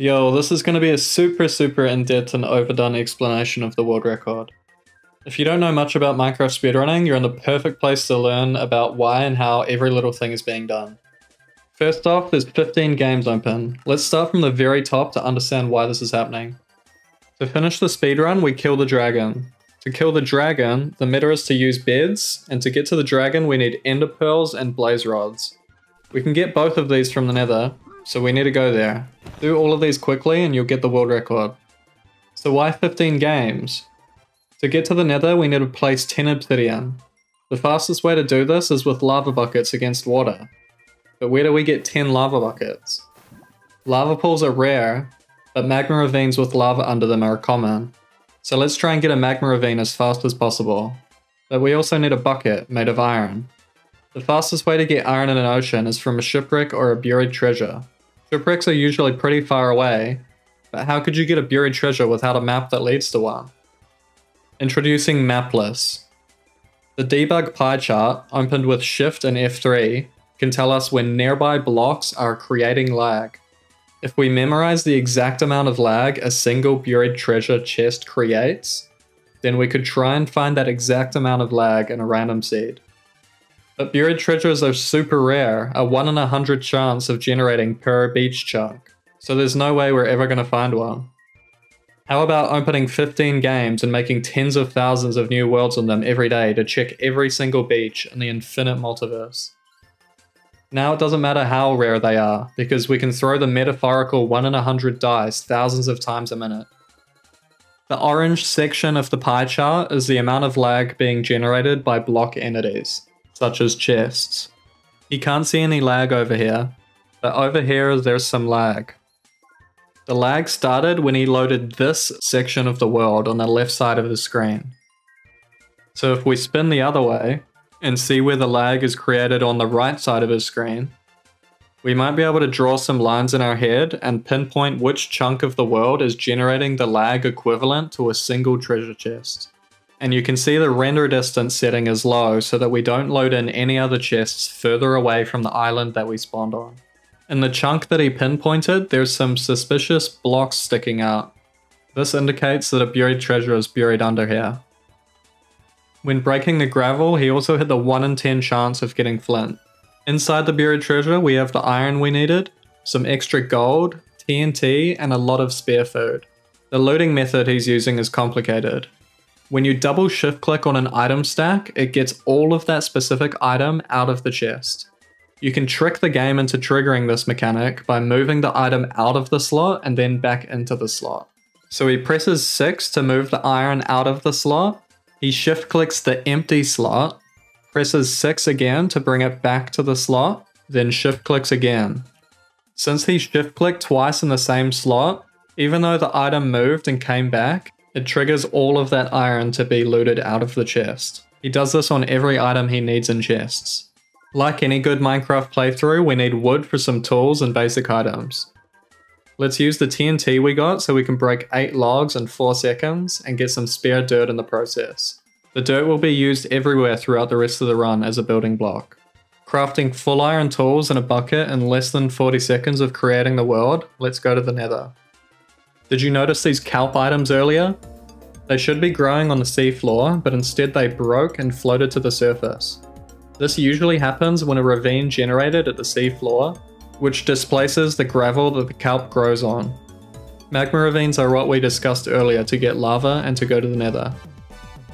Yo, this is going to be a super, super in-depth and overdone explanation of the world record. If you don't know much about Minecraft speedrunning, you're in the perfect place to learn about why and how every little thing is being done. First off, there's 15 games open. Let's start from the very top to understand why this is happening. To finish the speedrun, we kill the dragon. To kill the dragon, the meta is to use beds, and to get to the dragon we need ender pearls and blaze rods. We can get both of these from the nether, so we need to go there. Do all of these quickly and you'll get the world record. So why 15 games? To get to the nether, we need to place 10 obsidian. The fastest way to do this is with lava buckets against water. But where do we get 10 lava buckets? Lava pools are rare, but magma ravines with lava under them are common. So let's try and get a magma ravine as fast as possible. But we also need a bucket made of iron. The fastest way to get iron in an ocean is from a shipwreck or a buried treasure. Shipwrecks are usually pretty far away, but how could you get a buried treasure without a map that leads to one? Introducing Mapless. The debug pie chart, opened with Shift and F3, can tell us when nearby blocks are creating lag. If we memorize the exact amount of lag a single buried treasure chest creates, then we could try and find that exact amount of lag in a random seed. But buried treasures are super rare, a 1 in a 100 chance of generating per beach chunk, so there's no way we're ever going to find one. How about opening 15 games and making tens of thousands of new worlds on them every day to check every single beach in the infinite multiverse? Now it doesn't matter how rare they are, because we can throw the metaphorical 1 in a 100 dice thousands of times a minute. The orange section of the pie chart is the amount of lag being generated by block entities such as chests. You can't see any lag over here, but over here there's some lag. The lag started when he loaded this section of the world on the left side of the screen. So if we spin the other way and see where the lag is created on the right side of his screen, we might be able to draw some lines in our head and pinpoint which chunk of the world is generating the lag equivalent to a single treasure chest and you can see the render distance setting is low so that we don't load in any other chests further away from the island that we spawned on. In the chunk that he pinpointed, there's some suspicious blocks sticking out. This indicates that a buried treasure is buried under here. When breaking the gravel, he also had the 1 in 10 chance of getting flint. Inside the buried treasure, we have the iron we needed, some extra gold, TNT, and a lot of spare food. The looting method he's using is complicated. When you double shift click on an item stack, it gets all of that specific item out of the chest. You can trick the game into triggering this mechanic by moving the item out of the slot and then back into the slot. So he presses 6 to move the iron out of the slot, he shift clicks the empty slot, presses 6 again to bring it back to the slot, then shift clicks again. Since he shift clicked twice in the same slot, even though the item moved and came back, it triggers all of that iron to be looted out of the chest. He does this on every item he needs in chests. Like any good Minecraft playthrough, we need wood for some tools and basic items. Let's use the TNT we got so we can break 8 logs in 4 seconds and get some spare dirt in the process. The dirt will be used everywhere throughout the rest of the run as a building block. Crafting full iron tools in a bucket in less than 40 seconds of creating the world, let's go to the nether. Did you notice these kelp items earlier? They should be growing on the seafloor, but instead they broke and floated to the surface. This usually happens when a ravine generated at the seafloor, which displaces the gravel that the kelp grows on. Magma ravines are what we discussed earlier to get lava and to go to the nether.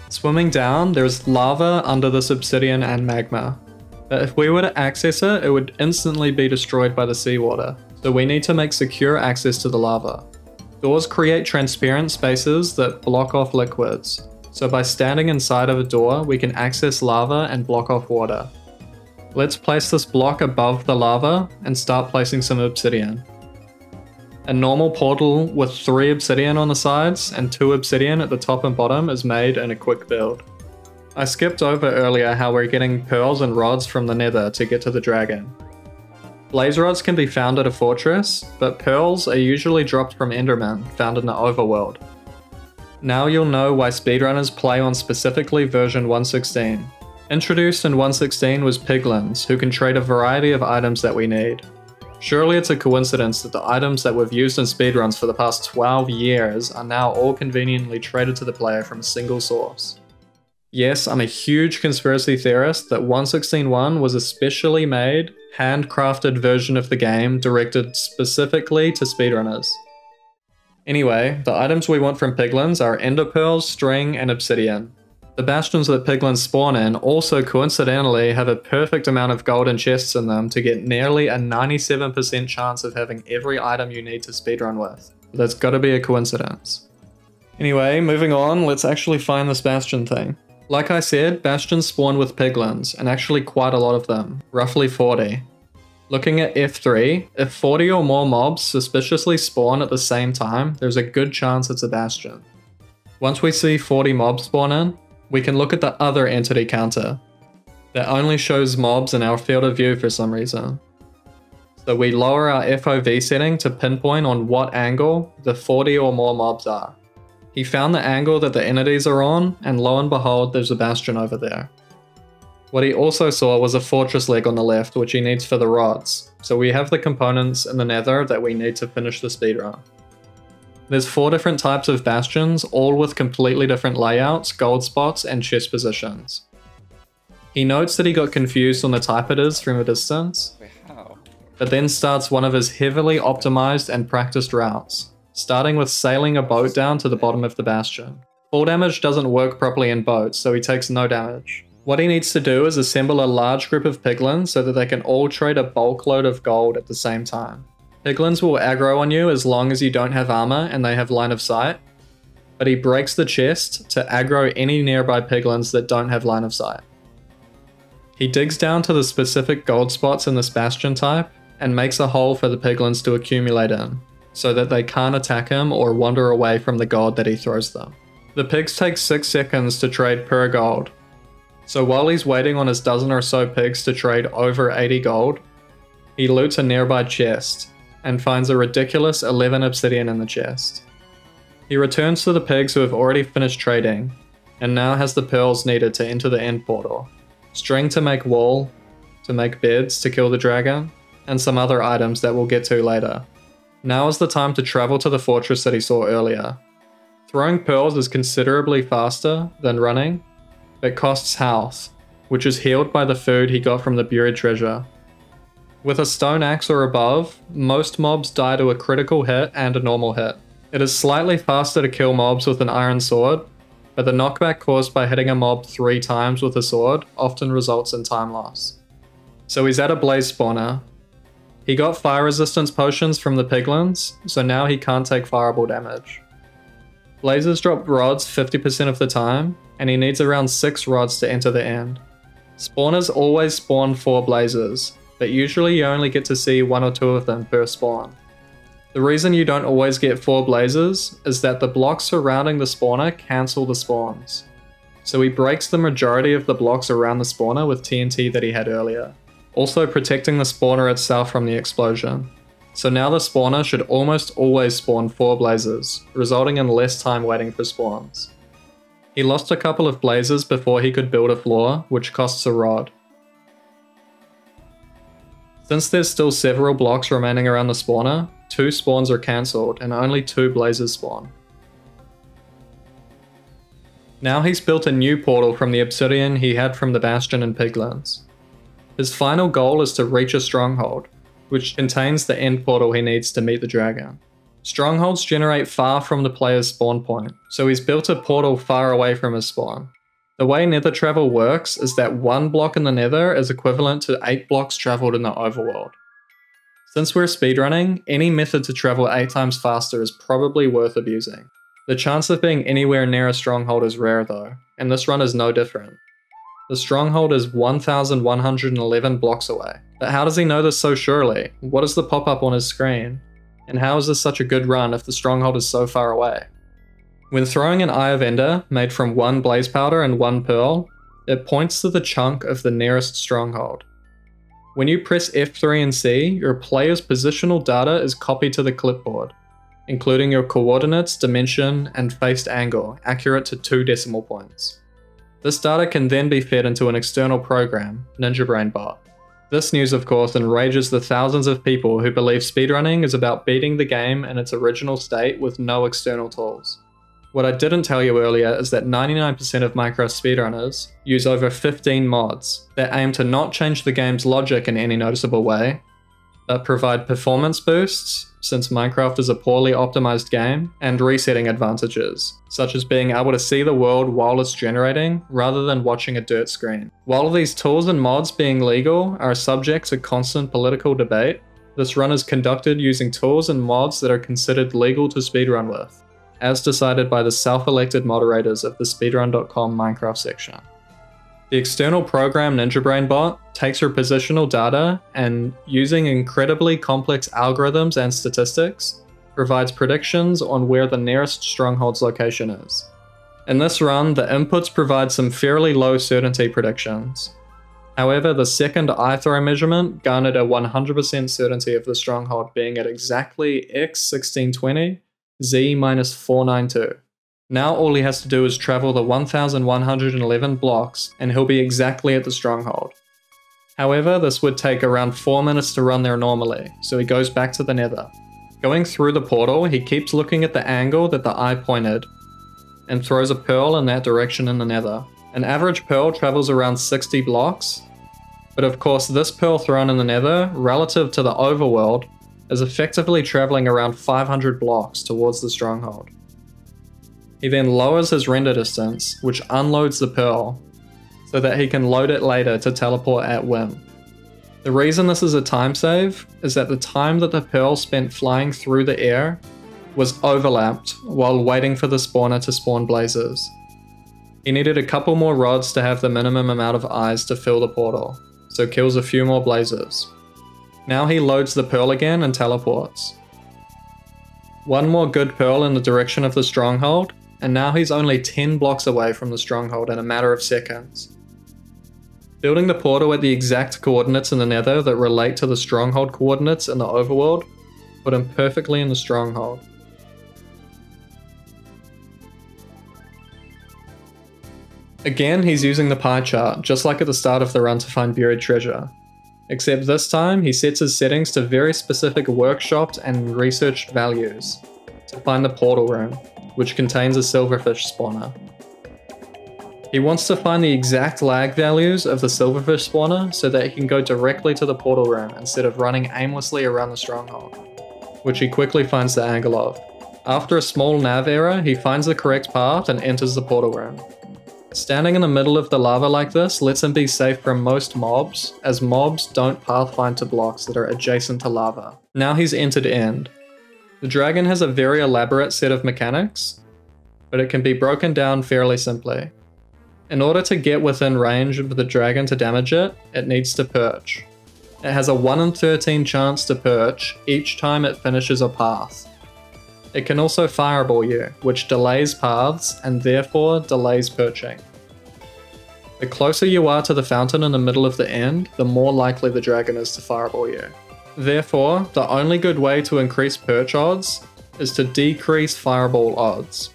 Swimming down, there is lava under this obsidian and magma. But if we were to access it, it would instantly be destroyed by the seawater, so we need to make secure access to the lava. Doors create transparent spaces that block off liquids, so by standing inside of a door, we can access lava and block off water. Let's place this block above the lava and start placing some obsidian. A normal portal with 3 obsidian on the sides and 2 obsidian at the top and bottom is made in a quick build. I skipped over earlier how we're getting pearls and rods from the nether to get to the dragon. Blaze rods can be found at a fortress, but pearls are usually dropped from Enderman, found in the overworld. Now you'll know why speedrunners play on specifically version 116. Introduced in 116 was piglins, who can trade a variety of items that we need. Surely it's a coincidence that the items that we've used in speedruns for the past 12 years are now all conveniently traded to the player from a single source. Yes, I'm a huge conspiracy theorist that 1.16.1 was a specially made, handcrafted version of the game directed specifically to speedrunners. Anyway, the items we want from piglins are ender pearls, string, and obsidian. The bastions that piglins spawn in also coincidentally have a perfect amount of golden chests in them to get nearly a 97% chance of having every item you need to speedrun with. That's gotta be a coincidence. Anyway, moving on, let's actually find this bastion thing. Like I said, bastions spawn with piglins, and actually quite a lot of them, roughly 40. Looking at F3, if 40 or more mobs suspiciously spawn at the same time, there's a good chance it's a bastion. Once we see 40 mobs spawn in, we can look at the other entity counter. That only shows mobs in our field of view for some reason. So we lower our FOV setting to pinpoint on what angle the 40 or more mobs are. He found the angle that the entities are on, and lo and behold, there's a bastion over there. What he also saw was a fortress leg on the left, which he needs for the rods, so we have the components in the nether that we need to finish the speedrun. There's four different types of bastions, all with completely different layouts, gold spots, and chest positions. He notes that he got confused on the type it is from a distance, but then starts one of his heavily optimized and practiced routes, starting with sailing a boat down to the bottom of the bastion. Fall damage doesn't work properly in boats, so he takes no damage. What he needs to do is assemble a large group of piglins so that they can all trade a bulk load of gold at the same time. Piglins will aggro on you as long as you don't have armor and they have line of sight, but he breaks the chest to aggro any nearby piglins that don't have line of sight. He digs down to the specific gold spots in this bastion type and makes a hole for the piglins to accumulate in, so that they can't attack him or wander away from the gold that he throws them. The pigs take 6 seconds to trade per gold, so while he's waiting on his dozen or so pigs to trade over 80 gold, he loots a nearby chest and finds a ridiculous 11 obsidian in the chest. He returns to the pigs who have already finished trading, and now has the pearls needed to enter the end portal. String to make wool, to make beds to kill the dragon, and some other items that we'll get to later. Now is the time to travel to the fortress that he saw earlier. Throwing pearls is considerably faster than running, but costs health, which is healed by the food he got from the buried treasure. With a stone axe or above, most mobs die to a critical hit and a normal hit. It is slightly faster to kill mobs with an iron sword, but the knockback caused by hitting a mob three times with a sword often results in time loss. So he's at a blaze spawner. He got fire resistance potions from the piglins, so now he can't take fireball damage. Blazes drop rods 50% of the time, and he needs around 6 rods to enter the end. Spawners always spawn 4 blazes, but usually you only get to see one or two of them per spawn. The reason you don't always get 4 blazes is that the blocks surrounding the spawner cancel the spawns. So he breaks the majority of the blocks around the spawner with TNT that he had earlier, also protecting the spawner itself from the explosion. So now the spawner should almost always spawn 4 blazes, resulting in less time waiting for spawns. He lost a couple of blazes before he could build a floor, which costs a rod. Since there's still several blocks remaining around the spawner, two spawns are cancelled and only two blazes spawn. Now he's built a new portal from the obsidian he had from the Bastion and Piglins. His final goal is to reach a stronghold, which contains the end portal he needs to meet the dragon. Strongholds generate far from the player's spawn point, so he's built a portal far away from his spawn. The way nether travel works is that one block in the nether is equivalent to 8 blocks travelled in the overworld. Since we're speedrunning, any method to travel 8 times faster is probably worth abusing. The chance of being anywhere near a stronghold is rare though, and this run is no different. The stronghold is 1111 blocks away. But how does he know this so surely? What is the pop up on his screen? And how is this such a good run if the stronghold is so far away? When throwing an Eye of Ender, made from one blaze powder and one pearl, it points to the chunk of the nearest stronghold. When you press F3 and C, your player's positional data is copied to the clipboard, including your coordinates, dimension, and faced angle, accurate to two decimal points. This data can then be fed into an external program, NinjaBrain Bot. This news, of course, enrages the thousands of people who believe speedrunning is about beating the game in its original state with no external tools. What I didn't tell you earlier is that 99% of Minecraft speedrunners use over 15 mods that aim to not change the game's logic in any noticeable way, but provide performance boosts, since Minecraft is a poorly optimized game, and resetting advantages, such as being able to see the world while it's generating, rather than watching a dirt screen. While these tools and mods being legal are subject to constant political debate, this run is conducted using tools and mods that are considered legal to speedrun with as decided by the self-elected moderators of the speedrun.com Minecraft section. The external program NinjaBrain bot takes your positional data and, using incredibly complex algorithms and statistics, provides predictions on where the nearest stronghold's location is. In this run, the inputs provide some fairly low certainty predictions. However, the second eye throw measurement garnered a 100% certainty of the stronghold being at exactly x1620 z minus 492. Now all he has to do is travel the 1111 blocks and he'll be exactly at the stronghold. However, this would take around 4 minutes to run there normally, so he goes back to the nether. Going through the portal, he keeps looking at the angle that the eye pointed, and throws a pearl in that direction in the nether. An average pearl travels around 60 blocks, but of course this pearl thrown in the nether, relative to the overworld, is effectively travelling around 500 blocks towards the stronghold. He then lowers his render distance, which unloads the pearl, so that he can load it later to teleport at whim. The reason this is a time save is that the time that the pearl spent flying through the air was overlapped while waiting for the spawner to spawn blazes. He needed a couple more rods to have the minimum amount of eyes to fill the portal, so kills a few more blazes. Now he loads the pearl again and teleports. One more good pearl in the direction of the stronghold, and now he's only 10 blocks away from the stronghold in a matter of seconds. Building the portal at the exact coordinates in the nether that relate to the stronghold coordinates in the overworld put him perfectly in the stronghold. Again, he's using the pie chart, just like at the start of the run to find buried treasure, Except this time, he sets his settings to very specific workshopped and researched values to find the portal room, which contains a silverfish spawner. He wants to find the exact lag values of the silverfish spawner so that he can go directly to the portal room instead of running aimlessly around the stronghold, which he quickly finds the angle of. After a small nav error, he finds the correct path and enters the portal room. Standing in the middle of the lava like this lets him be safe from most mobs, as mobs don't pathfind to blocks that are adjacent to lava. Now he's entered End. The dragon has a very elaborate set of mechanics, but it can be broken down fairly simply. In order to get within range of the dragon to damage it, it needs to perch. It has a 1 in 13 chance to perch each time it finishes a path. It can also fireball you, which delays paths and therefore delays perching. The closer you are to the fountain in the middle of the end, the more likely the dragon is to fireball you. Therefore, the only good way to increase perch odds is to decrease fireball odds.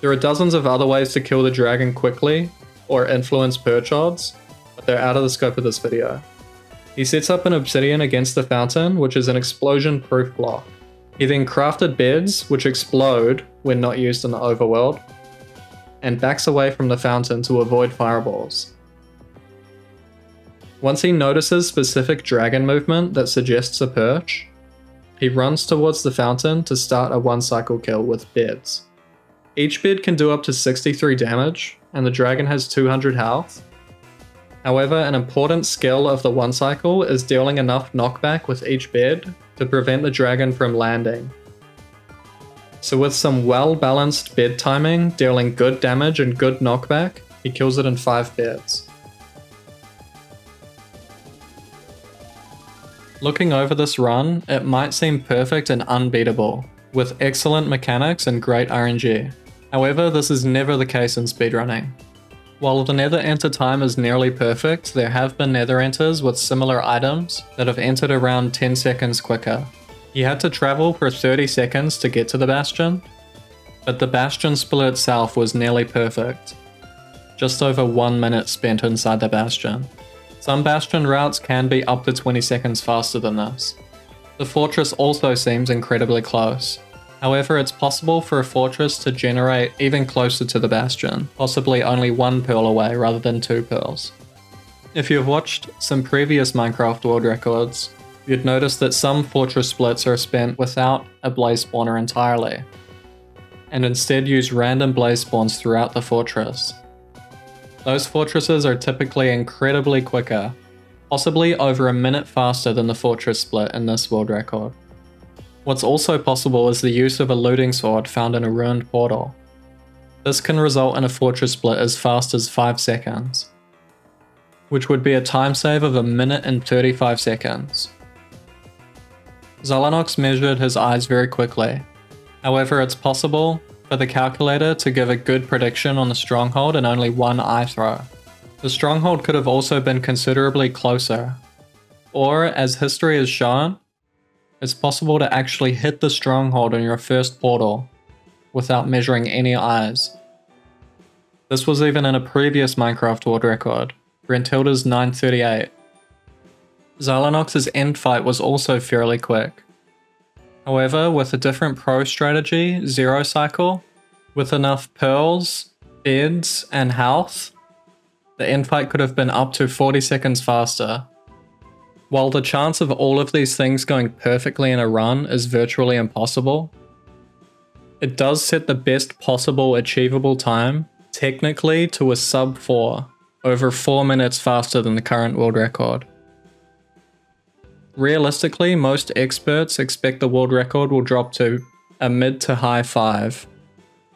There are dozens of other ways to kill the dragon quickly or influence perch odds, but they're out of the scope of this video. He sets up an obsidian against the fountain, which is an explosion proof block. He then crafted beds, which explode when not used in the overworld, and backs away from the fountain to avoid fireballs. Once he notices specific dragon movement that suggests a perch, he runs towards the fountain to start a one cycle kill with beds. Each bed can do up to 63 damage, and the dragon has 200 health. However, an important skill of the one cycle is dealing enough knockback with each bed to prevent the dragon from landing. So with some well balanced bed timing, dealing good damage and good knockback, he kills it in 5 beds. Looking over this run, it might seem perfect and unbeatable, with excellent mechanics and great RNG. However, this is never the case in speedrunning. While the nether enter time is nearly perfect, there have been nether enters with similar items that have entered around 10 seconds quicker. You had to travel for 30 seconds to get to the bastion, but the bastion split itself was nearly perfect. Just over one minute spent inside the bastion. Some Bastion routes can be up to 20 seconds faster than this. The fortress also seems incredibly close. However, it's possible for a fortress to generate even closer to the Bastion, possibly only one pearl away rather than two pearls. If you've watched some previous Minecraft world records, you'd notice that some fortress splits are spent without a blaze spawner entirely, and instead use random blaze spawns throughout the fortress. Those fortresses are typically incredibly quicker, possibly over a minute faster than the fortress split in this world record. What's also possible is the use of a looting sword found in a ruined portal. This can result in a fortress split as fast as 5 seconds, which would be a time save of a minute and 35 seconds. Zylenox measured his eyes very quickly. However, it's possible for the calculator to give a good prediction on the stronghold in only one eye throw. The stronghold could have also been considerably closer. Or, as history has shown, it's possible to actually hit the stronghold in your first portal without measuring any eyes. This was even in a previous Minecraft world record, Brentilda's 938. Zylenox's end fight was also fairly quick, However, with a different pro strategy, Zero Cycle, with enough pearls, beds, and health, the end fight could have been up to 40 seconds faster. While the chance of all of these things going perfectly in a run is virtually impossible, it does set the best possible achievable time, technically to a sub 4, over 4 minutes faster than the current world record. Realistically, most experts expect the world record will drop to a mid to high 5,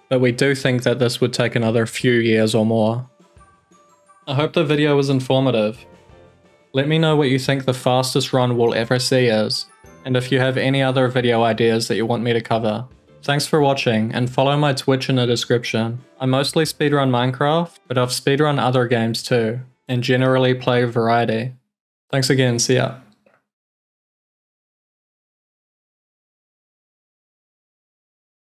but we do think that this would take another few years or more. I hope the video was informative. Let me know what you think the fastest run we'll ever see is, and if you have any other video ideas that you want me to cover. Thanks for watching, and follow my Twitch in the description. I mostly speedrun Minecraft, but I've speedrun other games too, and generally play variety. Thanks again, see ya.